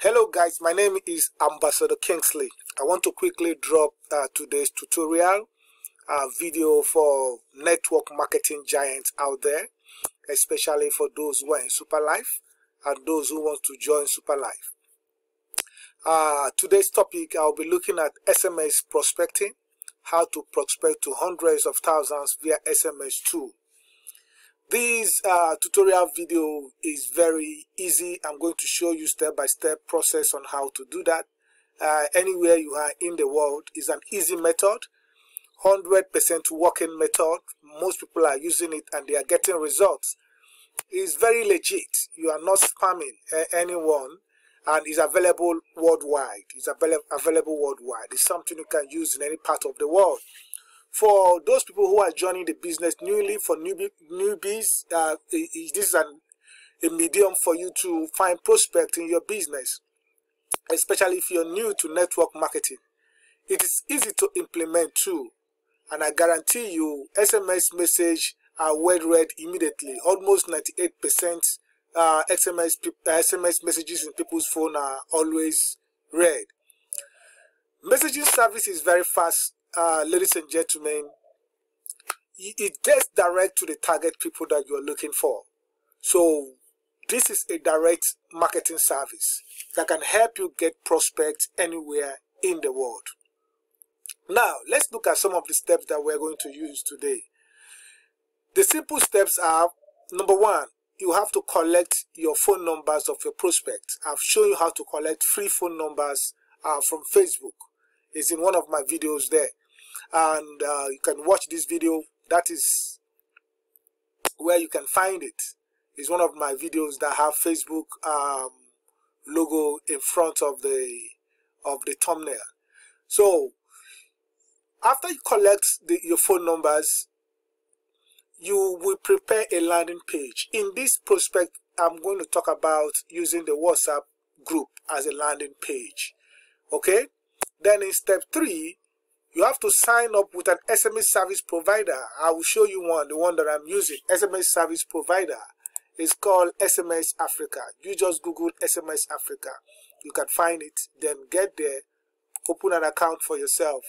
Hello guys, my name is Ambassador Kingsley. I want to quickly drop uh, today's tutorial uh, video for network marketing giants out there, especially for those who are in Super Life and those who want to join Super Life. Uh, today's topic, I'll be looking at SMS prospecting, how to prospect to hundreds of thousands via SMS tool. This uh, tutorial video is very easy. I'm going to show you step-by-step -step process on how to do that. Uh, anywhere you are in the world is an easy method, 100% working method. Most people are using it and they are getting results. It's very legit. You are not spamming uh, anyone and is available worldwide. It's available worldwide. It's something you can use in any part of the world for those people who are joining the business newly for newbie, newbies uh, this is an, a medium for you to find prospect in your business especially if you're new to network marketing. It is easy to implement too and i guarantee you sms message are well read immediately. Almost 98 percent uh, sms sms messages in people's phone are always read. Messaging service is very fast uh, ladies and gentlemen, it gets direct to the target people that you're looking for. So this is a direct marketing service that can help you get prospects anywhere in the world. Now, let's look at some of the steps that we're going to use today. The simple steps are, number one, you have to collect your phone numbers of your prospects. I've shown you how to collect free phone numbers uh, from Facebook. It's in one of my videos there. And uh, you can watch this video. That is where you can find it. It's one of my videos that have Facebook um, logo in front of the of the thumbnail. So after you collect the, your phone numbers you will prepare a landing page. In this prospect I'm going to talk about using the WhatsApp group as a landing page. Okay then in step three you have to sign up with an SMS service provider. I will show you one, the one that I'm using. SMS service provider is called SMS Africa. You just Google SMS Africa. You can find it. Then get there, open an account for yourself.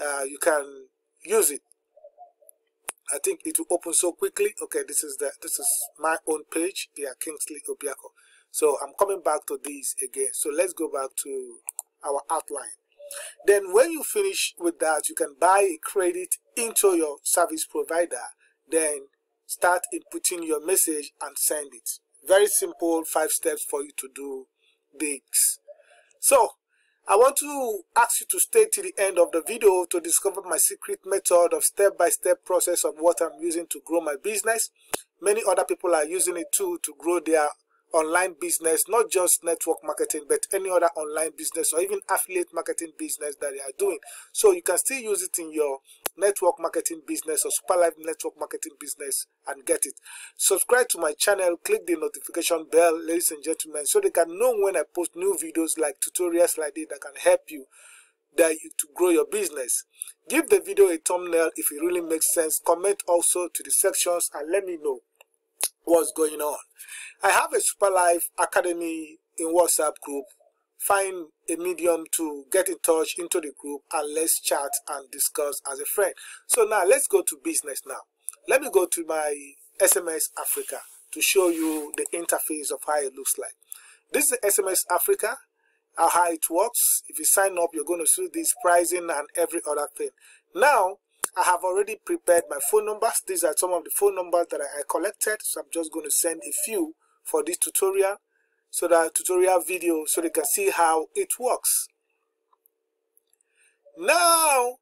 Uh, you can use it. I think it will open so quickly. Okay, this is the this is my own page. Yeah, Kingsley Obiako. So I'm coming back to these again. So let's go back to our outline. Then when you finish with that, you can buy a credit into your service provider. Then start inputting your message and send it. Very simple five steps for you to do this. So I want to ask you to stay to the end of the video to discover my secret method of step-by-step -step process of what I'm using to grow my business. Many other people are using it too to grow their online business, not just network marketing, but any other online business or even affiliate marketing business that they are doing. So you can still use it in your network marketing business or super life network marketing business and get it. Subscribe to my channel, click the notification bell, ladies and gentlemen, so they can know when I post new videos like tutorials like this that can help you that you to grow your business. Give the video a thumbnail if it really makes sense. Comment also to the sections and let me know what's going on. I have a Super Life Academy in WhatsApp group. Find a medium to get in touch into the group and let's chat and discuss as a friend. So now let's go to business now. Let me go to my SMS Africa to show you the interface of how it looks like. This is SMS Africa, how it works. If you sign up, you're going to see this pricing and every other thing. Now, I have already prepared my phone numbers. These are some of the phone numbers that I collected. So I'm just going to send a few for this tutorial. So that tutorial video so they can see how it works. Now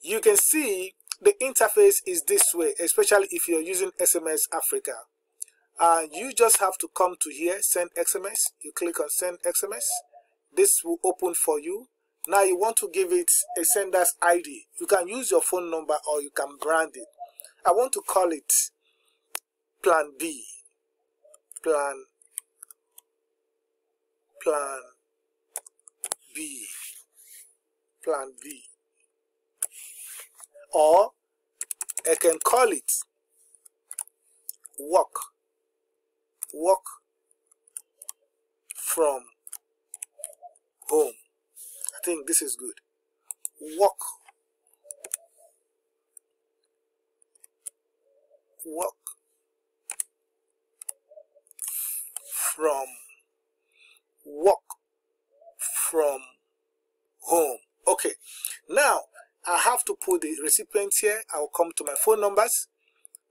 you can see the interface is this way, especially if you're using SMS Africa. Uh, you just have to come to here, send SMS. You click on send SMS. This will open for you. Now you want to give it a sender's ID. You can use your phone number or you can brand it. I want to call it Plan B. Plan Plan B. Plan B. Or I can call it work. Work from home. Think this is good. Work. Work from work from home. Okay, now I have to put the recipients here. I'll come to my phone numbers.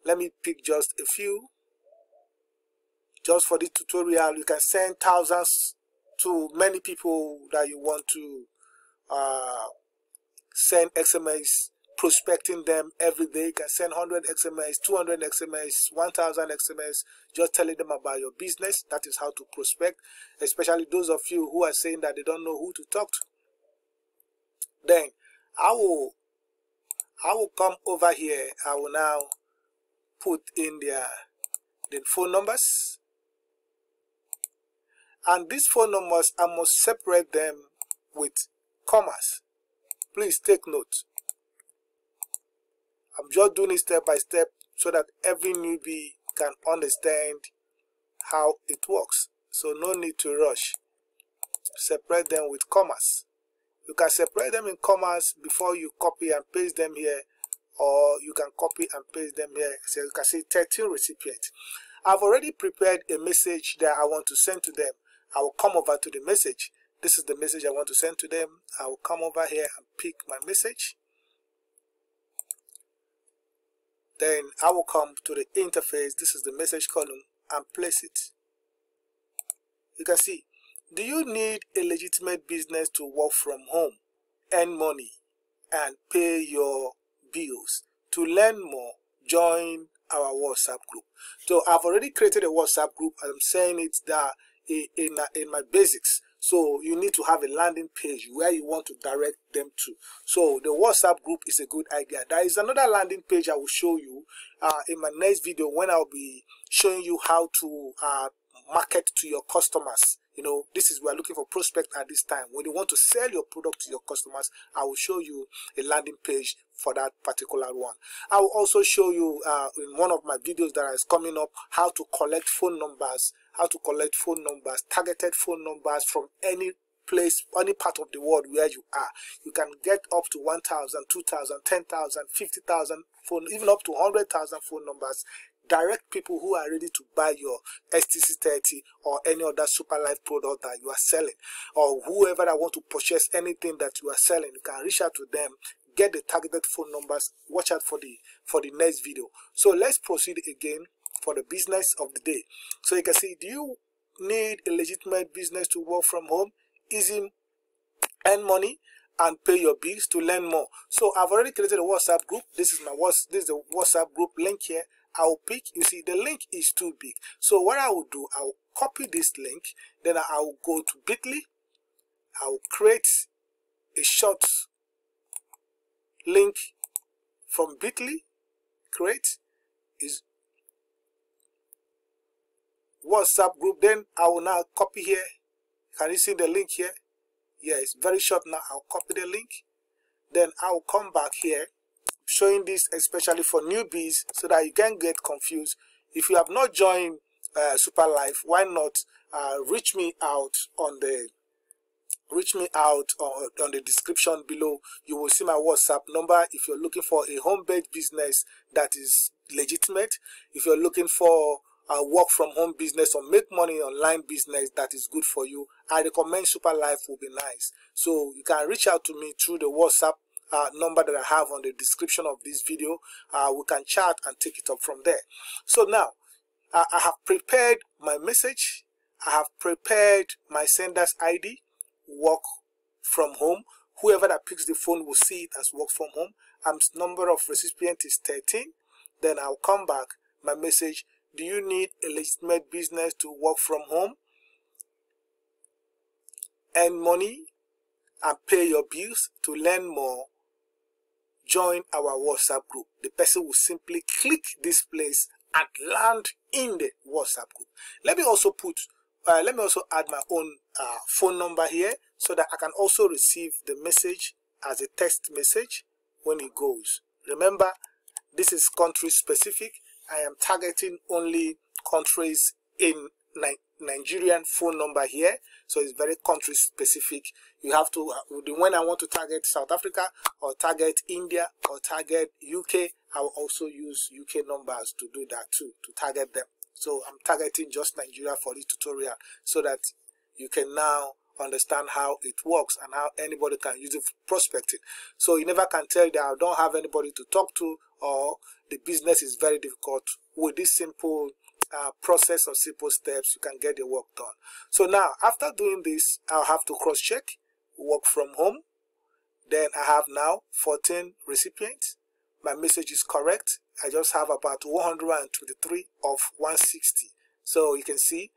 Let me pick just a few. Just for this tutorial, you can send thousands to many people that you want to uh, send SMS prospecting them every day. You can send 100 SMS, 200 SMS, 1000 SMS, just telling them about your business. That is how to prospect, especially those of you who are saying that they don't know who to talk to. Then I will I will come over here. I will now put in their the phone numbers. And these phone numbers, I must separate them with commas. Please take note. I'm just doing it step by step so that every newbie can understand how it works. So no need to rush. Separate them with commas. You can separate them in commas before you copy and paste them here or you can copy and paste them here. So you can see 13 recipients. I've already prepared a message that I want to send to them. I will come over to the message. This is the message I want to send to them. I will come over here and pick my message. Then I will come to the interface. This is the message column and place it. You can see do you need a legitimate business to work from home, earn money, and pay your bills? To learn more, join our WhatsApp group. So I've already created a WhatsApp group. I'm saying it that in, in, in my basics. So you need to have a landing page where you want to direct them to. So the WhatsApp group is a good idea. There is another landing page I will show you uh, in my next video when I'll be showing you how to uh, market to your customers you know this is we are looking for prospect at this time when you want to sell your product to your customers i will show you a landing page for that particular one i will also show you uh, in one of my videos that is coming up how to collect phone numbers how to collect phone numbers targeted phone numbers from any place any part of the world where you are. You can get up to 1000 2000 10000 50000 phone even up to 100000 phone numbers. Direct people who are ready to buy your STC30 or any other super life product that you are selling or whoever that want to purchase anything that you are selling you can reach out to them get the targeted phone numbers watch out for the for the next video. So let's proceed again for the business of the day. So you can see do you need a legitimate business to work from home? Easy earn money and pay your bills to learn more. So i've already created a whatsapp group. This is my what's this is the whatsapp group link here. I'll pick, you see the link is too big. So what I will do, I'll copy this link, then I'll go to bit.ly, I'll create a short link from bit.ly, create is WhatsApp group, then I will now copy here. Can you see the link here? Yeah, it's very short now. I'll copy the link. Then I'll come back here showing this especially for newbies so that you can get confused. If you have not joined uh, Super Life, why not uh, reach me out on the reach me out on, on the description below. You will see my WhatsApp number if you're looking for a home-based business that is legitimate. If you're looking for a work from home business or make money online business that is good for you, I recommend Super Life will be nice. So you can reach out to me through the WhatsApp uh, number that I have on the description of this video. Uh, we can chat and take it up from there. So now, uh, I have prepared my message. I have prepared my sender's ID, work from home. Whoever that picks the phone will see it as work from home. And number of recipient is 13. Then I'll come back. My message, do you need a legitimate business to work from home? Earn money and pay your bills to learn more join our WhatsApp group. The person will simply click this place and land in the WhatsApp group. Let me also put, uh, let me also add my own uh, phone number here so that I can also receive the message as a text message when it goes. Remember, this is country specific. I am targeting only countries in Nigerian phone number here. So it's very country specific. You have to, uh, when I want to target South Africa or target India or target UK, I will also use UK numbers to do that too, to target them. So I'm targeting just Nigeria for this tutorial so that you can now understand how it works and how anybody can use it for prospecting. So you never can tell that I don't have anybody to talk to or the business is very difficult. With this simple uh, process or simple steps, you can get the work done. So now, after doing this, I'll have to cross-check, work from home. Then I have now 14 recipients. My message is correct. I just have about 123 of 160. So you can see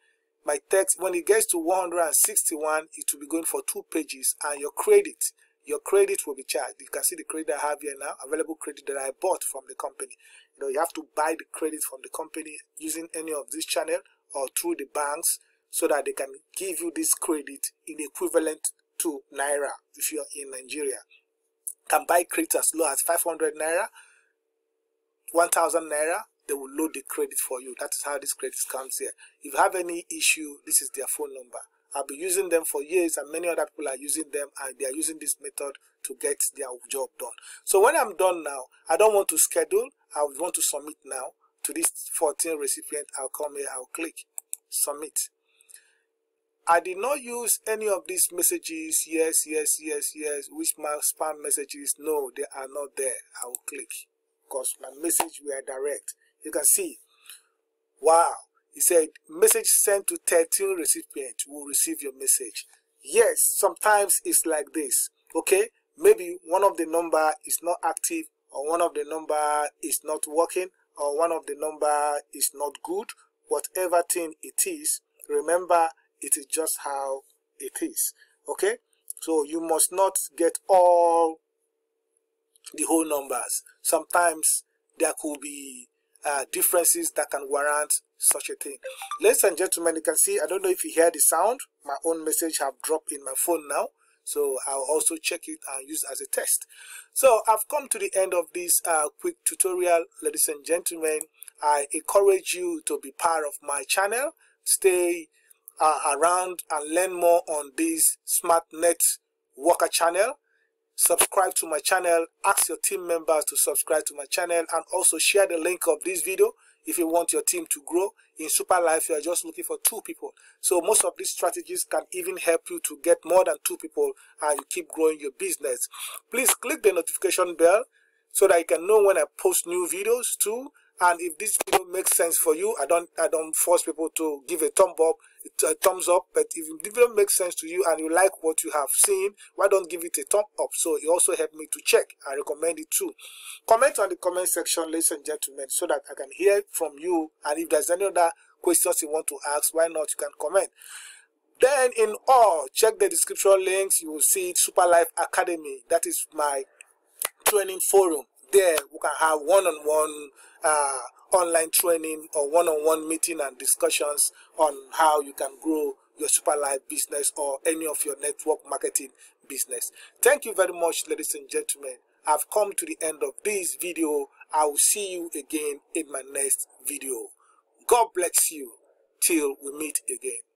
my text, when it gets to 161, it will be going for two pages and your credit, your credit will be charged. You can see the credit I have here now, available credit that I bought from the company. You know, you have to buy the credit from the company using any of this channel or through the banks so that they can give you this credit in equivalent to Naira if you're in Nigeria. Can buy credit as low as 500 Naira, 1000 Naira, they will load the credit for you. That is how this credit comes here. If you have any issue, this is their phone number. I've been using them for years and many other people are using them and they are using this method to get their job done. So when I'm done now, I don't want to schedule. I want to submit now to this 14 recipient. I'll come here, I'll click submit. I did not use any of these messages, yes, yes, yes, yes, which my spam messages, no, they are not there. I will click because my message were direct you can see. Wow. He said message sent to 13 recipients will receive your message. Yes sometimes it's like this okay? Maybe one of the number is not active or one of the number is not working or one of the number is not good. Whatever thing it is remember it is just how it is okay? So you must not get all the whole numbers. Sometimes there could be uh, differences that can warrant such a thing. Ladies and gentlemen, you can see, I don't know if you hear the sound, my own message have dropped in my phone now. So I'll also check it and use as a test. So I've come to the end of this uh, quick tutorial, ladies and gentlemen. I encourage you to be part of my channel. Stay uh, around and learn more on this Smart Networker channel subscribe to my channel ask your team members to subscribe to my channel and also share the link of this video if you want your team to grow. In super life you are just looking for two people. So most of these strategies can even help you to get more than two people and you keep growing your business. Please click the notification bell so that you can know when i post new videos too and if this video makes sense for you i don't i don't force people to give a thumb up a thumbs up but if the video makes sense to you and you like what you have seen why don't give it a thumb up? So it also helped me to check i recommend it too. Comment on the comment section ladies and gentlemen so that i can hear from you. And if there's any other questions you want to ask why not you can comment. Then in all check the description links. You will see super life academy. That is my training forum there we can have one-on-one uh, online training or one-on-one -on -one meeting and discussions on how you can grow your super life business or any of your network marketing business. Thank you very much ladies and gentlemen. I've come to the end of this video. I will see you again in my next video. God bless you. Till we meet again